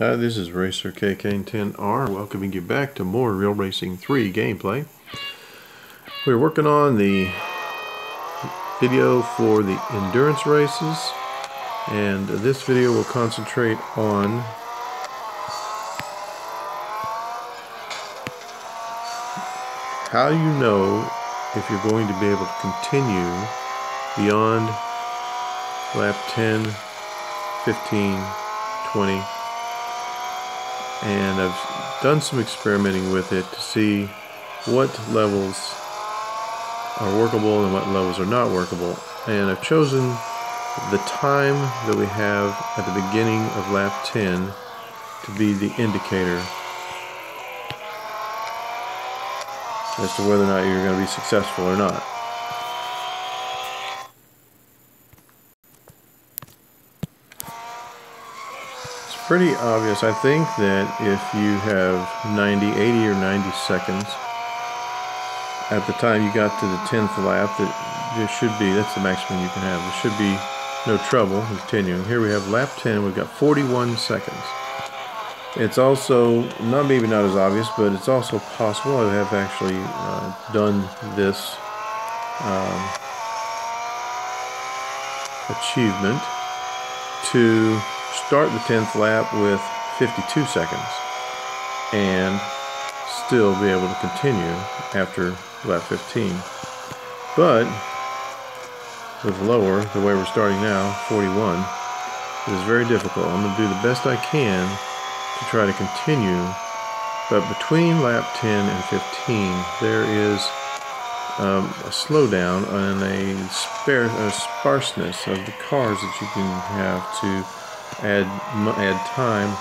Hi, this is Racer KK10R welcoming you back to more Real Racing 3 gameplay. We're working on the video for the endurance races and this video will concentrate on how you know if you're going to be able to continue beyond lap 10, 15, 20 and I've done some experimenting with it to see what levels are workable and what levels are not workable and I've chosen the time that we have at the beginning of lap 10 to be the indicator as to whether or not you're going to be successful or not. Pretty obvious, I think, that if you have 90, 80 or 90 seconds at the time you got to the 10th lap, that there should be, that's the maximum you can have. There should be no trouble continuing. Here we have lap 10, we've got 41 seconds. It's also, not maybe not as obvious, but it's also possible, I have actually uh, done this um, achievement to start the 10th lap with 52 seconds and still be able to continue after lap 15. But with lower, the way we're starting now, 41, it is very difficult. I'm going to do the best I can to try to continue, but between lap 10 and 15, there is um, a slowdown and a, spare, a sparseness of the cars that you can have to add add time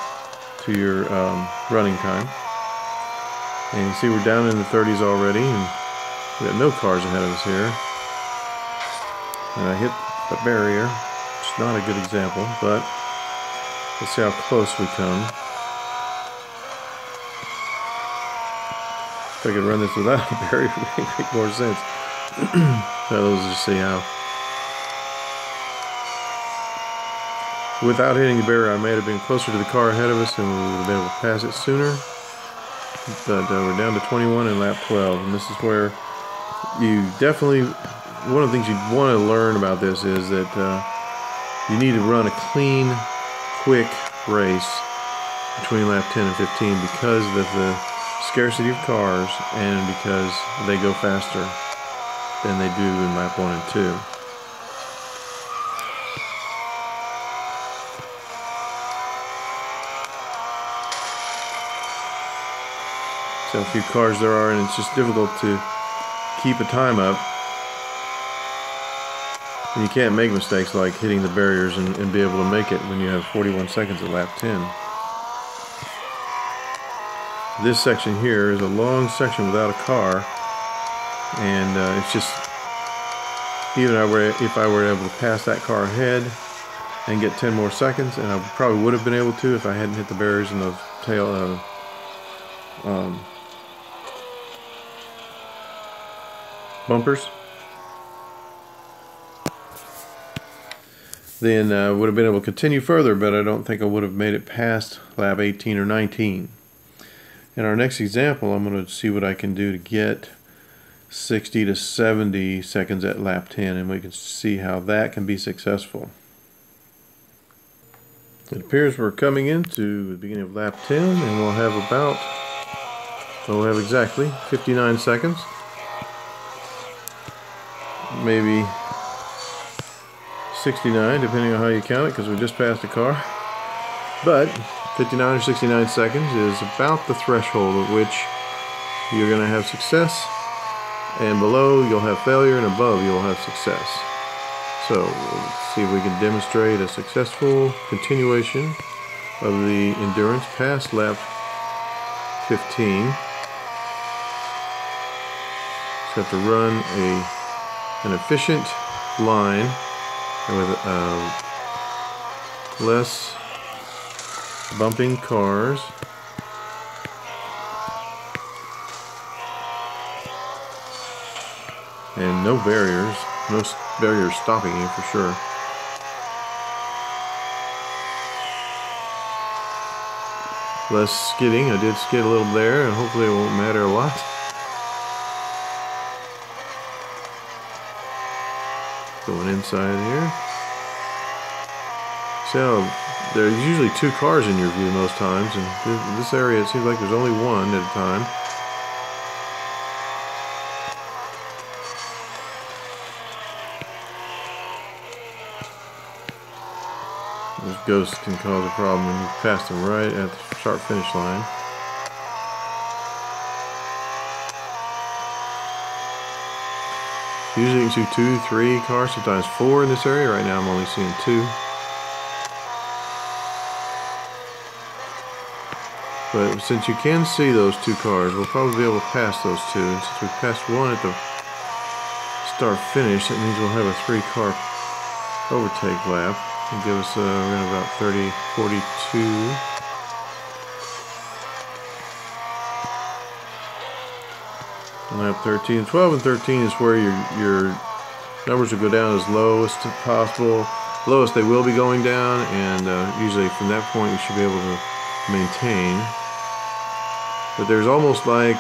to your um, running time. And you see we're down in the 30s already, and we got no cars ahead of us here. And I hit the barrier, which is not a good example, but let's see how close we come. If I could run this without a barrier, it would make more sense. so let's just see how Without hitting the barrier, I may have been closer to the car ahead of us and we would have been able to pass it sooner. But uh, we're down to 21 in lap 12, and this is where you definitely, one of the things you want to learn about this is that uh, you need to run a clean, quick race between lap 10 and 15 because of the scarcity of cars and because they go faster than they do in lap 1 and 2. A few cars there are, and it's just difficult to keep a time up. And you can't make mistakes like hitting the barriers and, and be able to make it when you have 41 seconds at lap 10. This section here is a long section without a car, and uh, it's just even if I were able to pass that car ahead and get 10 more seconds, and I probably would have been able to if I hadn't hit the barriers in the tail uh, um, bumpers. Then uh, would have been able to continue further, but I don't think I would have made it past lap 18 or 19. In our next example, I'm going to see what I can do to get 60 to 70 seconds at lap 10, and we can see how that can be successful. It appears we're coming into the beginning of lap 10, and we'll have about, we'll have exactly 59 seconds maybe 69 depending on how you count it because we just passed a car. But 59 or 69 seconds is about the threshold at which you're going to have success and below you'll have failure and above you'll have success. So let's see if we can demonstrate a successful continuation of the endurance past lap 15 just have to run a an efficient line with uh, less bumping cars. And no barriers, no barriers stopping you for sure. less skidding. I did skid a little there, and hopefully it won't matter a lot. Going inside here. So there's usually two cars in your view most times, and in this area it seems like there's only one at a time. Those ghosts can cause a problem when you pass them right at the sharp finish line. Usually you can see two, three cars, sometimes four in this area. Right now I'm only seeing two. But since you can see those two cars, we'll probably be able to pass those two. And since we passed one at the start finish, that means we'll have a three car overtake lap. And give us, uh, going about 30, 42. Lap 13, 12 and 13 is where your, your numbers will go down as lowest possible. Lowest they will be going down, and uh, usually from that point you should be able to maintain. But there's almost like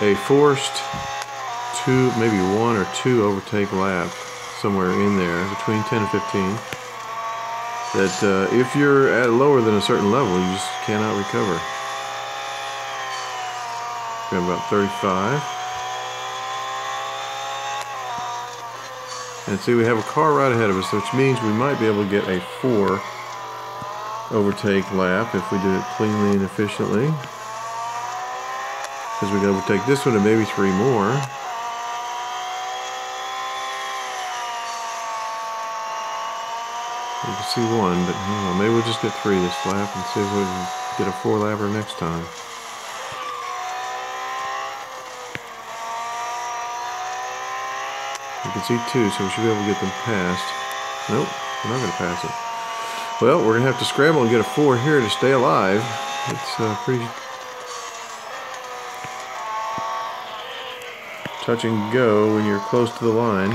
a forced two, maybe one or two overtake lap somewhere in there between 10 and 15 that uh, if you're at lower than a certain level, you just cannot recover. Have about 35. And see, we have a car right ahead of us, which means we might be able to get a four overtake lap if we do it cleanly and efficiently. Because we can overtake this one and maybe three more. You can see one, but hmm, know, maybe we'll just get three this lap and see if we can get a four lapper next time. You can see two, so we should be able to get them past. Nope, we're not going to pass it. Well, we're going to have to scramble and get a four here to stay alive. It's uh, pretty touch and go when you're close to the line.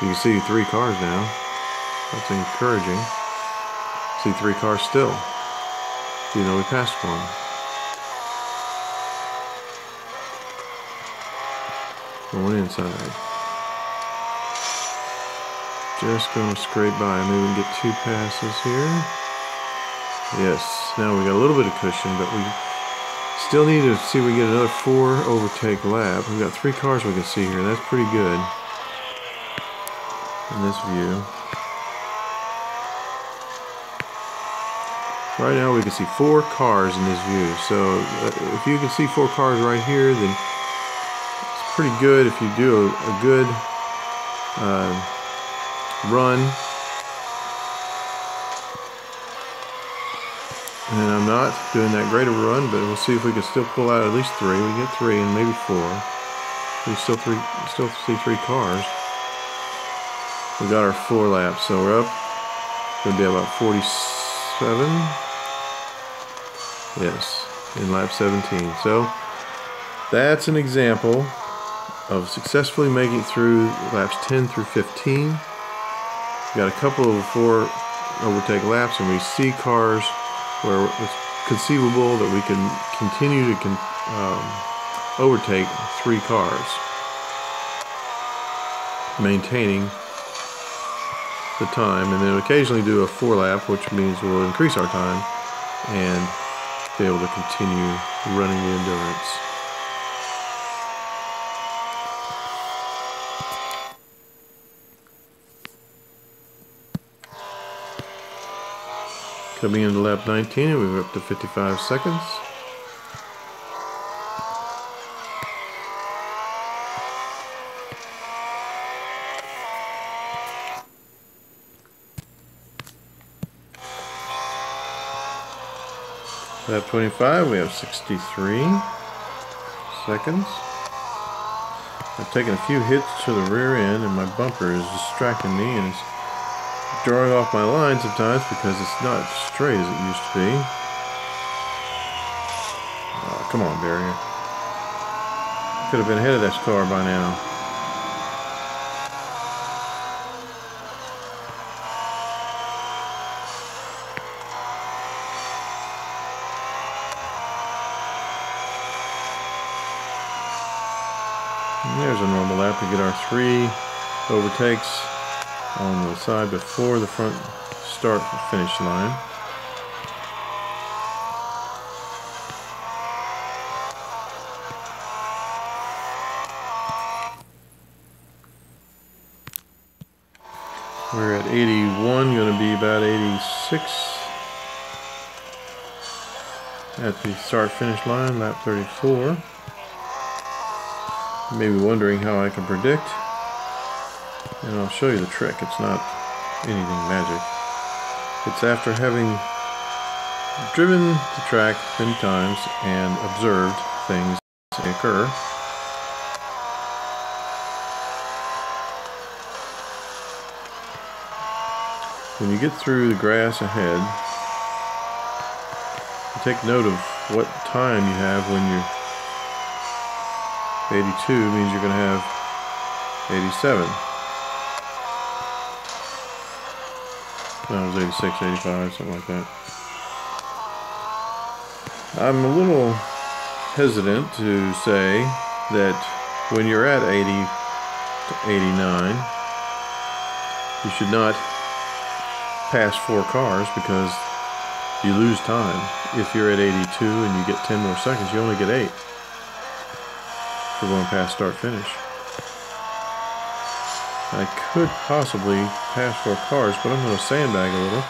You can see three cars now. That's encouraging. See three cars still. You know we passed one. Going inside. Just gonna scrape by. Maybe we get two passes here. Yes, now we got a little bit of cushion, but we still need to see if we get another four overtake lap. We've got three cars we can see here. That's pretty good in this view. Right now we can see four cars in this view. So uh, if you can see four cars right here, then pretty good if you do a, a good uh, run And I'm not doing that great of a run, but we'll see if we can still pull out at least three. We get three and maybe four. We still three, still see three cars. We got our four laps, so we're up. Gonna be about 47. Yes, in lap 17. So that's an example of successfully making through laps 10 through 15. We got a couple of four overtake laps, and we see cars where it's conceivable that we can continue to con um, overtake three cars, maintaining the time, and then occasionally do a four lap, which means we'll increase our time and be able to continue running the endurance. Coming into lap 19, and we're up to 55 seconds. Lap 25, we have 63 seconds. I've taken a few hits to the rear end and my bumper is distracting me and it's drawing off my line sometimes because it's not straight as it used to be. Oh, come on, barrier. Could have been ahead of that car by now. There's a normal lap to get our three overtakes on the side before the front start finish line. We're at 81, going to be about 86 at the start finish line, lap 34. You may be wondering how I can predict, and I'll show you the trick. It's not anything magic. It's after having driven the track many times and observed things occur. When you get through the grass ahead, take note of what time you have when you're 82 means you're going to have 87. It was 86, 85, something like that. I'm a little hesitant to say that when you're at 80 to 89, you should not pass four cars because you lose time. If you're at 82 and you get 10 more seconds, you only get 8 for going past start finish. I could possibly pass four cars, but I'm going to sandbag a little.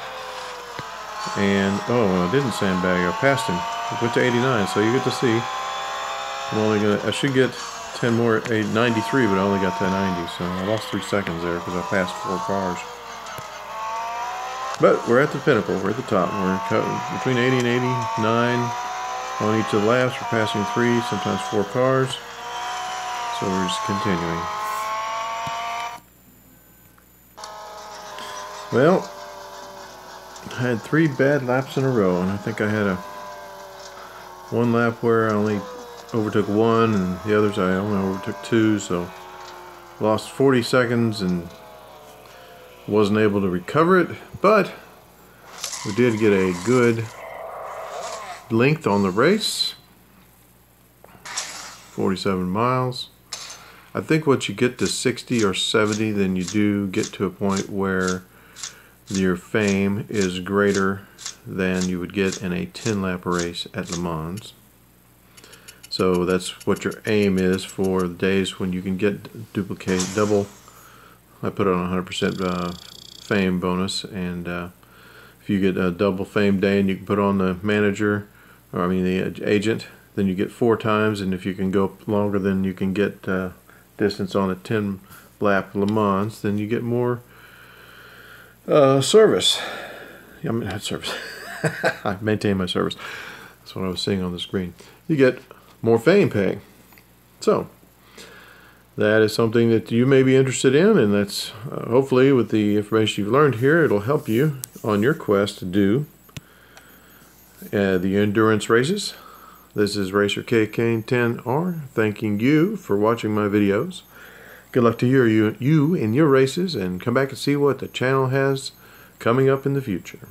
And, oh, I didn't sandbag, I passed him. I went to 89, so you get to see. I'm only going to, I should get 10 more, eh, 93, but I only got to 90, so I lost three seconds there because I passed four cars. But we're at the pinnacle. We're at the top. We're between 80 and 89 on each of the laps. We're passing three, sometimes four cars. So we're just continuing. Well, I had three bad laps in a row, and I think I had a one lap where I only overtook one, and the others I only overtook two, so lost 40 seconds and wasn't able to recover it, but we did get a good length on the race. 47 miles. I think once you get to 60 or 70, then you do get to a point where your fame is greater than you would get in a 10 lap race at Le Mans. So that's what your aim is for the days when you can get duplicate double I put on a 100% uh, fame bonus, and uh, if you get a double fame day and you can put on the manager, or I mean the agent, then you get four times, and if you can go longer than you can get uh, distance on a 10 lap Le Mans, then you get more uh, service. I mean, not service. I maintain my service. That's what I was seeing on the screen. You get more fame pay. So, that is something that you may be interested in, and that's uh, hopefully with the information you've learned here, it'll help you on your quest to do uh, the endurance races. This is Racer KCain10r thanking you for watching my videos. Good luck to you, you, you in your races, and come back and see what the channel has coming up in the future.